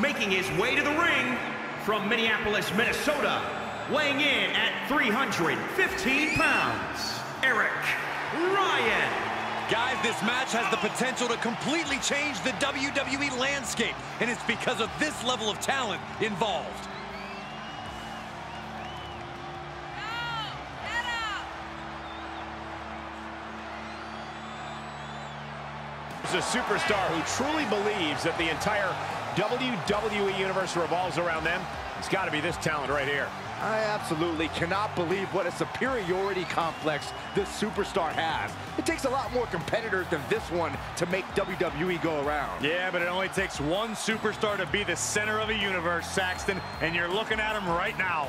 making his way to the ring from Minneapolis, Minnesota, weighing in at 315 pounds, Erick Rowan. Guys, this match has the potential to completely change the WWE landscape, and it's because of this level of talent involved. is a superstar who truly believes that the entire WWE Universe revolves around them. It's got to be this talent right here. I absolutely cannot believe what a superiority complex this superstar has. It takes a lot more competitors than this one to make WWE go around. Yeah, but it only takes one superstar to be the center of a universe, Saxton, and you're looking at him right now.